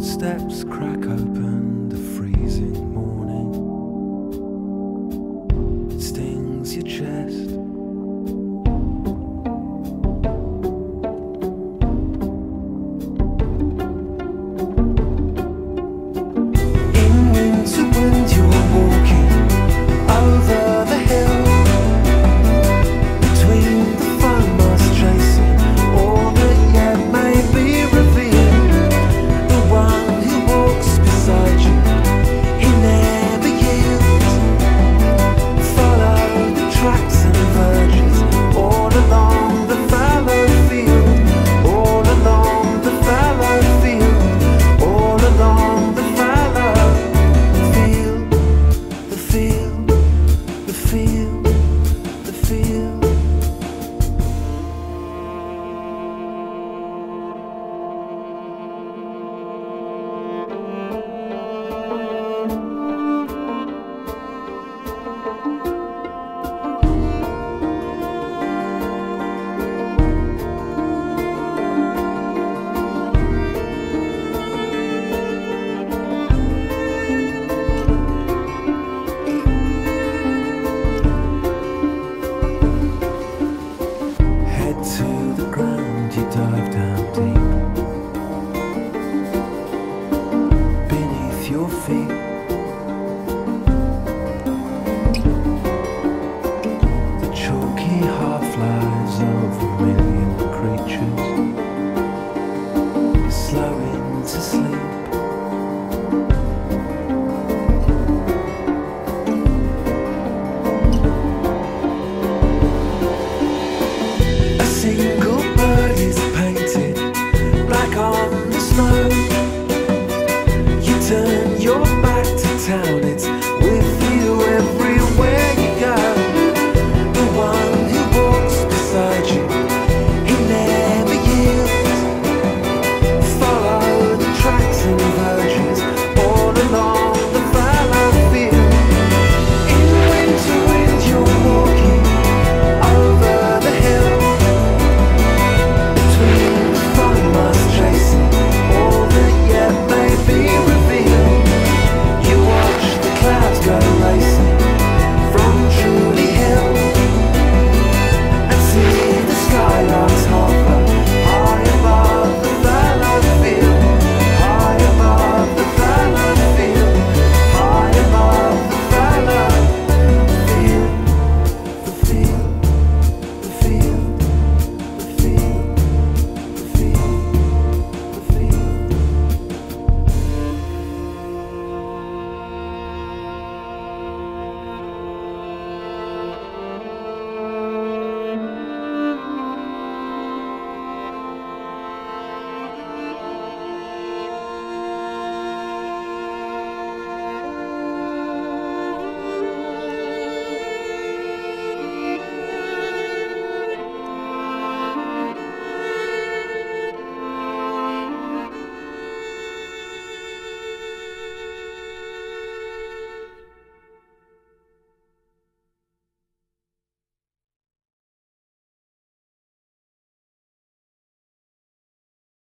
Footsteps crack open the freezing choky half-lives of a million creatures slowing to sleep. A single bird is painted black on the snow. You turn your back to town.